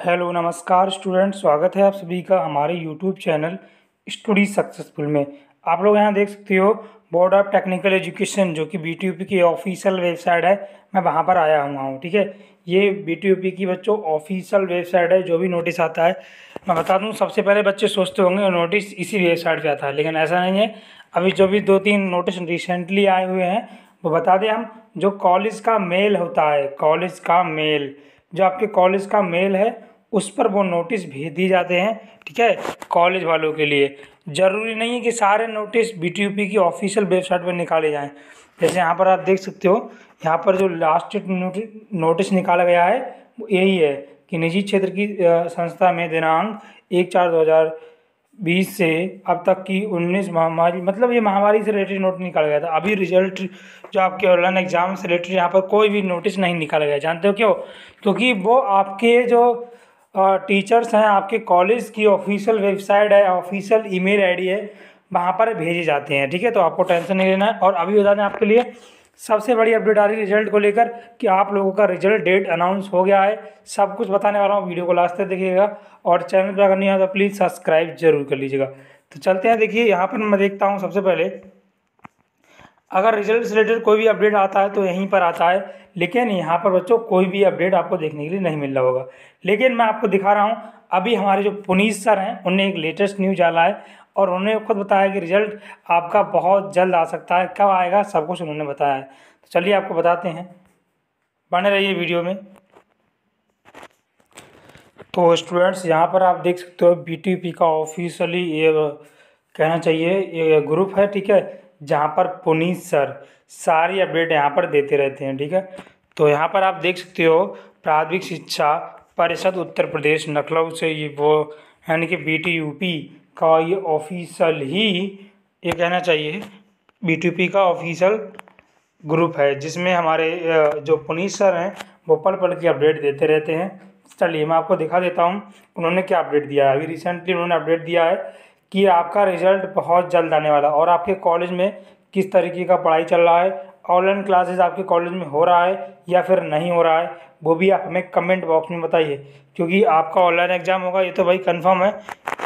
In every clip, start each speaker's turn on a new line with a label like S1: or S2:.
S1: Hello, नमस्कार student, स्वागत है आप सभी का हमारे यूट्यूब चैनल स्टडी सक्सेसफुल में। आप लोग यहाँ देख सकते हो बोर्ड ऑफ़ टेक्निकल एजुकेशन, जो कि बीटीयूपी की ऑफिशियल वेबसाइट है। मैं वहाँ पर आया हुआ हूँ, ठीक है? ये बीटीयूपी की बच्चों ऑफिशियल वेबसाइट है, जो भी नोटिस आता है। मैं बता दूँ, सबसे पहले बच्चे सोचते होंगे, नोटिस इसी वेबसाइट पर आता है, लेकिन ऐसा नहीं है। अभी जो भी दो तीन नोटिस रिसेंटली आए हुए हैं, वो बता दें हम, जो कॉलेज का मेल होता है, कॉलेज का मेल, जो आपके कॉलेज का मेल है उस पर वो नोटिस भेज दिए जाते हैं, ठीक है, कॉलेज वालों के लिए। ज़रूरी नहीं है कि सारे नोटिस बीटीयूपी की ऑफिशियल वेबसाइट पर निकाले जाएँ। जैसे यहाँ पर आप देख सकते हो, यहाँ पर जो लास्ट नोटिस निकाला गया है, वो यही है कि निजी क्षेत्र की संस्था में दिनांक एक चार दो हज़ार बीस से अब तक की उन्नीस महामारी मतलब ये महामारी से रिलेटेड नोटिस निकाला गया था। अभी रिज़ल्ट जो आपके ऑनलाइन एग्ज़ाम से रिलेटेड यहाँ पर कोई भी नोटिस नहीं निकाला गया। जानते हो क्यों? क्योंकि वो आपके जो टीचर्स हैं, आपके कॉलेज की ऑफिशियल वेबसाइट है ऑफिशियल ईमेल आईडी है, वहाँ पर भेजे जाते हैं, ठीक है? तो आपको टेंशन नहीं लेना है। और अभी बता दें आपके लिए, सबसे बड़ी अपडेट आ रही है रिज़ल्ट को लेकर कि आप लोगों का रिज़ल्ट डेट अनाउंस हो गया है। सब कुछ बताने वाला हूँ, वीडियो को लास्ट तक देखिएगा। और चैनल पर अगर नहीं आता तो प्लीज़ सब्सक्राइब ज़रूर कर लीजिएगा। तो चलते हैं, देखिए, यहाँ पर मैं देखता हूँ सबसे पहले। अगर रिज़ल्ट से रिलेटेड कोई भी अपडेट आता है तो यहीं पर आता है, लेकिन यहाँ पर बच्चों कोई भी अपडेट आपको देखने के लिए नहीं मिल रहा होगा। लेकिन मैं आपको दिखा रहा हूँ, अभी हमारे जो पुनीत सर हैं उन्हें एक लेटेस्ट न्यूज़ डाला है और उन्होंने खुद बताया कि रिज़ल्ट आपका बहुत जल्द आ सकता है, कब आएगा, सब कुछ उन्होंने बताया है। तो चलिए आपको बताते हैं। बने रहिए वीडियो में। तो स्टूडेंट्स यहाँ पर आप देख सकते हो बीटीपी का ऑफिशियली ये कहना चाहिए, ये ग्रुप है, ठीक है? जहाँ पर पुनीत सर सारी अपडेट यहाँ पर देते रहते हैं, ठीक है? तो यहाँ पर आप देख सकते हो, प्राथमिक शिक्षा परिषद उत्तर प्रदेश, लखनऊ से ये वो, यानी कि बी टी यू पी का ये ऑफिशियल ही ये कहना चाहिए बी टी पी का ऑफिशियल ग्रुप है, जिसमें हमारे जो पुनीत सर हैं, वो पल पल की अपडेट देते रहते हैं। चलिए मैं आपको दिखा देता हूँ, उन्होंने क्या अपडेट दिया है? अभी रिसेंटली उन्होंने अपडेट दिया है कि आपका रिज़ल्ट बहुत जल्द आने वाला और आपके कॉलेज में किस तरीके का पढ़ाई चल रहा है? ऑनलाइन क्लासेस आपके कॉलेज में हो रहा है या फिर नहीं हो रहा है, वो भी आप हमें कमेंट बॉक्स में बताइए। क्योंकि आपका ऑनलाइन एग्ज़ाम होगा, ये तो भाई कंफर्म है।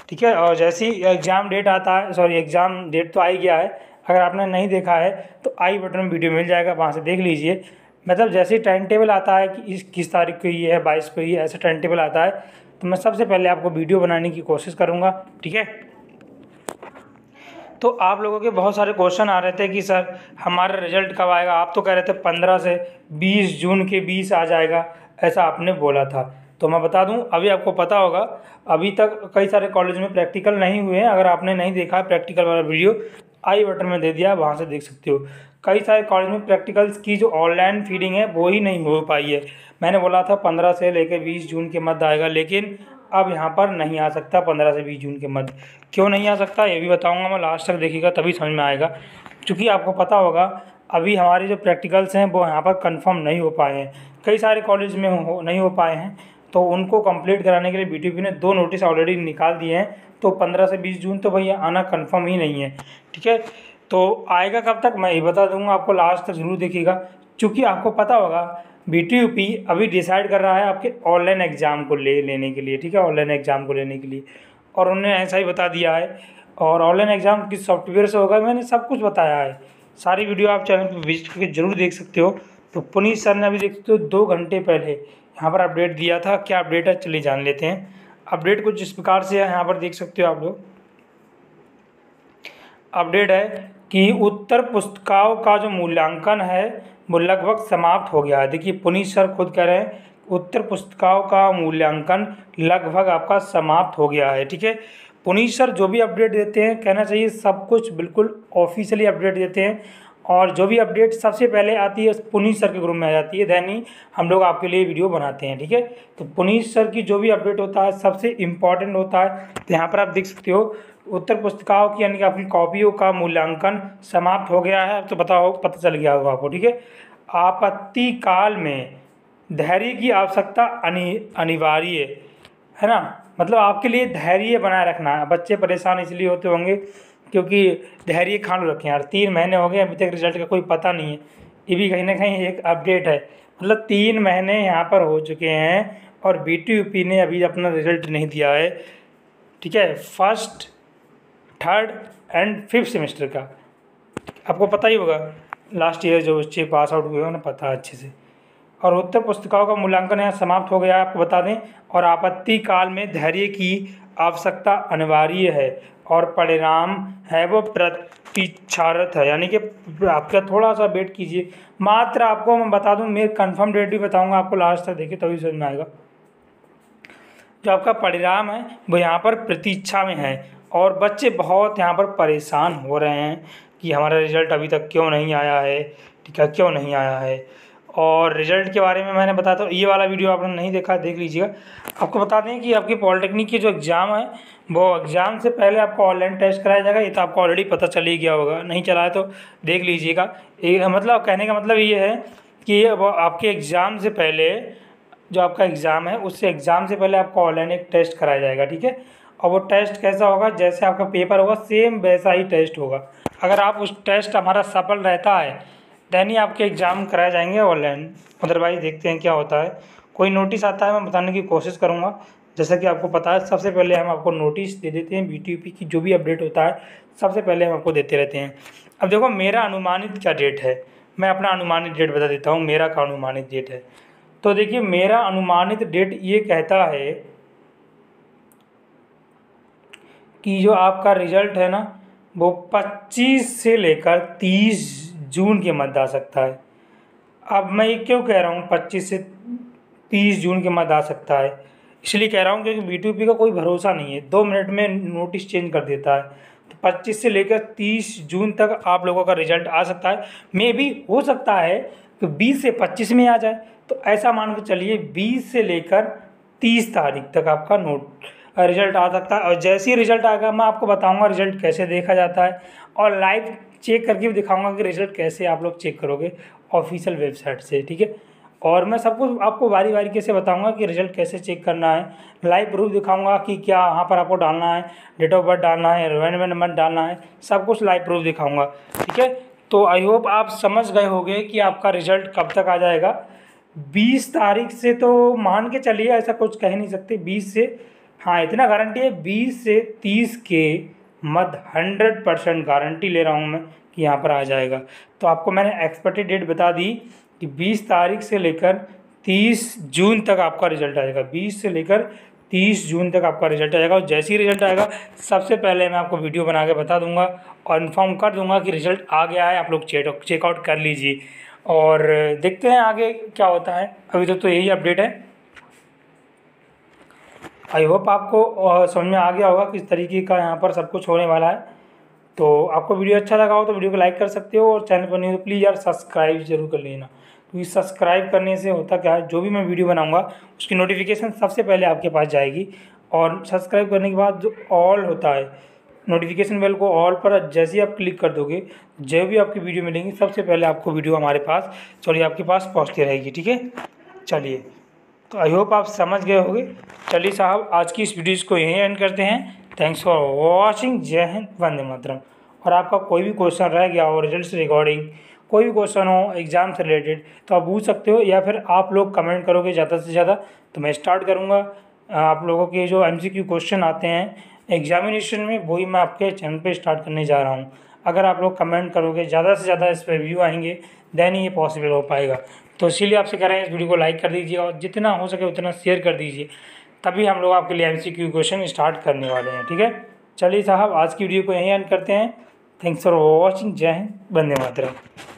S1: ठीक है? और जैसे ही एग्ज़ाम डेट आता है सॉरी एग्ज़ाम डेट तो आ ही गया है। अगर आपने नहीं देखा है तो आई बटन में वीडियो मिल जाएगा, वहाँ से देख लीजिए। मतलब जैसे टाइम टेबल आता है कि इस, किस तारीख को ये है, बाईस को ये ऐसा टाइम टेबल आता है तो मैं सबसे पहले आपको वीडियो बनाने की कोशिश करूँगा। ठीक है? तो आप लोगों के बहुत सारे क्वेश्चन आ रहे थे कि, सर, हमारा रिज़ल्ट कब आएगा? आप तो कह रहे थे पंद्रह से बीस जून के बीस आ जाएगा, ऐसा आपने बोला था। तो मैं बता दूँ, अभी आपको पता होगा, अभी तक कई सारे कॉलेज में प्रैक्टिकल नहीं हुए हैं। अगर आपने नहीं देखा है प्रैक्टिकल वाला वीडियो आई बटन में दे दिया वहाँ से देख सकते हो। कई सारे कॉलेज में प्रैक्टिकल्स की जो ऑनलाइन फीडिंग है, वो ही नहीं हो पाई है। मैंने बोला था पंद्रह से लेकर बीस जून के मध्य आएगा, लेकिन अब यहाँ पर नहीं आ सकता पंद्रह से बीस जून के मध्य। क्यों नहीं आ सकता? ये भी बताऊँगा मैं लास्ट तक देखिएगा, तभी समझ में आएगा। क्योंकि आपको पता होगा, अभी हमारे जो प्रैक्टिकल्स हैं, वो यहाँ पर कंफर्म नहीं हो पाए हैं। कई सारे कॉलेज में हो, नहीं हो पाए हैं। तो उनको कंप्लीट कराने के लिए बीटीपी ने दो नोटिस ऑलरेडी निकाल दिए हैं। तो पंद्रह से बीस जून तो भैया आना कन्फर्म ही नहीं है, ठीक है? तो आएगा कब तक? मैं ये बता दूँगा आपको लास्ट तक ज़रूर देखिएगा। चूँकि आपको पता होगा बी अभी डिसाइड कर रहा है आपके ऑनलाइन एग्ज़ाम को ले, लेने के लिए, ठीक है? ऑनलाइन एग्ज़ाम को लेने के लिए। और उन्होंने ऐसा ही बता दिया है। और ऑनलाइन एग्ज़ाम किस सॉफ्टवेयर से होगा, मैंने सब कुछ बताया है। सारी वीडियो आप चैनल पर विज़िट करके ज़रूर देख सकते हो। तो पुनीत सर ने अभी देख सकते हो, दो घंटे पहले यहाँ पर अपडेट दिया था, क्या अपडेट है, चलिए जान लेते हैं। अपडेट कुछ इस प्रकार से है, यहाँ पर देख सकते हो आप लोग। अपडेट है कि उत्तर पुस्तिकाओं का जो मूल्यांकन है वो लगभग समाप्त हो गया। है देखिए, पुनीत सर खुद कह रहे हैं, उत्तर पुस्तिकाओं का मूल्यांकन लगभग आपका समाप्त हो गया है, ठीक है? पुनीत सर जो भी अपडेट देते हैं, कहना चाहिए, सब कुछ बिल्कुल ऑफिशियली अपडेट देते हैं। और जो भी अपडेट सबसे पहले आती है पुनीत सर के ग्रुप में आ जाती है। दैन हम लोग आपके लिए वीडियो बनाते हैं, ठीक है? तो पुनीत सर की जो भी अपडेट होता है, सबसे इंपॉर्टेंट होता है तो यहाँ पर आप देख सकते हो, उत्तर पुस्तिकाओं की, यानी कि आपकी कॉपियों का मूल्यांकन समाप्त हो गया है। तो बताओ, पता चल गया होगा आपको, ठीक है? आपत्ति काल में धैर्य की आवश्यकता अनिवार्य, है ना? मतलब आपके लिए धैर्य बनाए रखना है। बच्चे परेशान इसलिए होते होंगे क्योंकि धैर्य खान रखें यार। तीन महीने हो गए, अभी तक रिज़ल्ट का कोई पता नहीं है। ये भी कहीं ना कहीं एक अपडेट है। मतलब तीन महीने यहाँ पर हो चुके हैं और बी टी यू पी ने अभी अपना रिज़ल्ट नहीं दिया है। ठीक है? First third and fifth semester का। आपको पता ही होगा लास्ट ईयर जो बच्चे पास आउट हुए उन्हें पता अच्छे से। और उत्तर पुस्तिकाओं का मूल्यांकन यहाँ समाप्त हो गया आपको बता दें, और आपत्ति काल में धैर्य की आवश्यकता अनिवार्य है और परिणाम है वो प्रतीक्षारत है। यानी कि आपका थोड़ा सा वेट कीजिए। मात्र आपको मैं बता दूँ, मैं कंफर्म डेट भी बताऊँगा आपको लास्ट तक, देखिए तभी समझ में आएगा। जो आपका परिणाम है, वो यहाँ पर प्रतीक्षा में है और बच्चे बहुत यहाँ पर परेशान हो रहे हैं कि हमारा रिज़ल्ट अभी तक क्यों नहीं आया है? ठीक है, क्यों नहीं आया है? और रिज़ल्ट के बारे में मैंने बताया था, ये वाला वीडियो आपने नहीं देखा, देख लीजिएगा। आपको बता दें कि आपकी पॉलिटेक्निक के जो एग्ज़ाम है, वो एग्ज़ाम से पहले आपको ऑनलाइन टेस्ट कराया जाएगा, ये तो आपको ऑलरेडी पता चल ही गया होगा। नहीं चला है तो देख लीजिएगा। मतलब कहने का मतलब ये है कि आपके एग्ज़ाम से पहले, जो आपका एग्ज़ाम है, उससे एग्ज़ाम से पहले आपको ऑनलाइन एक टेस्ट कराया जाएगा, ठीक है? और वो टेस्ट कैसा होगा? जैसे आपका पेपर होगा सेम वैसा ही टेस्ट होगा। अगर आप उस टेस्ट हमारा सफल रहता है दैन ही आपके एग्ज़ाम कराए जाएँगे ऑनलाइन अदरवाइज़ देखते हैं क्या होता है। कोई नोटिस आता है, मैं बताने की कोशिश करूँगा। जैसा कि आपको पता है, सबसे पहले हम आपको नोटिस दे देते हैं बीटीपी की जो भी अपडेट होता है, सबसे पहले हम आपको देते रहते हैं। अब देखो, मेरा अनुमानित क्या डेट है? मैं अपना अनुमानित डेट बता देता हूँ, मेरा का अनुमानित डेट है। तो देखिए, मेरा अनुमानित डेट ये कहता है कि जो आपका रिज़ल्ट है ना, वो 25 से लेकर 30 जून के मध्य आ सकता है। अब मैं ये क्यों कह रहा हूँ 25 से 30 जून के मध्य आ सकता है? इसलिए कह रहा हूँ क्योंकि बी का कोई भरोसा नहीं है। दो मिनट में नोटिस चेंज कर देता है। तो 25 से लेकर 30 जून तक आप लोगों का रिज़ल्ट आ सकता है। मे भी हो सकता है कि 20 से 25 में आ जाए। तो ऐसा मान के चलिए 20 से लेकर 30 तारीख तक आपका नोट रिज़ल्ट आ सकता है। और जैसे ही रिज़ल्ट आएगा, मैं आपको बताऊँगा रिज़ल्ट कैसे देखा जाता है। और लाइव चेक करके भी दिखाऊँगा कि रिज़ल्ट कैसे आप लोग चेक करोगे ऑफिशियल वेबसाइट से, ठीक है? और मैं सब कुछ आपको बारी बारी कैसे बताऊँगा कि रिज़ल्ट कैसे चेक करना है। लाइव प्रूफ दिखाऊँगा कि क्या वहाँ पर आपको डालना है, डेट ऑफ़ बर्थ डालना है, रेवेन्यू नंबर डालना है, सब कुछ लाइव प्रूफ दिखाऊँगा, ठीक है? तो आई होप आप समझ गए होंगे कि आपका रिज़ल्ट कब तक आ जाएगा। बीस तारीख से तो मान के चलिए, ऐसा कुछ कह नहीं सकते, बीस से हाँ इतना गारंटी है, बीस से तीस के मध्य हंड्रेड परसेंट गारंटी ले रहा हूँ मैं कि यहाँ पर आ जाएगा। तो आपको मैंने एक्सपेक्टेड डेट बता दी कि बीस तारीख से लेकर तीस जून तक आपका रिज़ल्ट आएगा। बीस से लेकर तीस जून तक आपका रिज़ल्ट आएगा और जैसे ही रिज़ल्ट आएगा, सबसे पहले मैं आपको वीडियो बना के बता दूँगा और इन्फॉर्म कर दूँगा कि रिज़ल्ट आ गया है, आप लोग चेक, चेकआउट कर लीजिए। और देखते हैं आगे क्या होता है। अभी तक तो यही अपडेट है। आई होप आपको समझ में आ गया होगा किस तरीके का यहाँ पर सब कुछ होने वाला है। तो आपको वीडियो अच्छा लगा हो तो वीडियो को लाइक कर सकते हो और चैनल पर नहीं हो तो प्लीज़ यार सब्सक्राइब ज़रूर कर लेना। क्योंकि सब्सक्राइब करने से होता क्या है, जो भी मैं वीडियो बनाऊँगा, उसकी नोटिफिकेशन सबसे पहले आपके पास जाएगी और सब्सक्राइब करने के बाद जो ऑल होता है, नोटिफिकेशन बेल को ऑल पर जैसे ही आप क्लिक कर दोगे, जो भी आपकी वीडियो मिलेंगी, सबसे पहले आपको वीडियो हमारे पास, सॉरी, आपके पास पहुँचती रहेगी, ठीक है? चलिए। तो आई होप आप समझ गए होंगे। चलिए साहब, आज की इस वीडियो को यहीं एंड करते हैं। थैंक्स फॉर वॉचिंग जय हिंद, वंदे मातरम। और आपका कोई भी क्वेश्चन रह गया हो रिज़ल्ट रिकॉर्डिंग कोई भी क्वेश्चन हो एग्ज़ाम से रिलेटेड तो आप पूछ सकते हो या फिर आप लोग कमेंट करोगे ज़्यादा से ज़्यादा तो मैं स्टार्ट करूँगा। आप लोगों के जो एमसीक्यू क्वेश्चन आते हैं एग्जामिनेशन में, वही मैं आपके चैनल पर स्टार्ट करने जा रहा हूँ। अगर आप लोग कमेंट करोगे, ज़्यादा से ज़्यादा इस पर व्यू आएँगे देन ये पॉसिबल हो पाएगा। तो इसीलिए आपसे कह रहे हैं इस वीडियो को लाइक कर दीजिए और जितना हो सके उतना शेयर कर दीजिए। तभी हम लोग आपके लिए एमसीक्यू क्वेश्चन स्टार्ट करने वाले हैं, ठीक है? चलिए साहब, आज की वीडियो को यहीं एंड करते हैं। थैंक्स फॉर वॉचिंग जय हिंद। वंदे मातरम।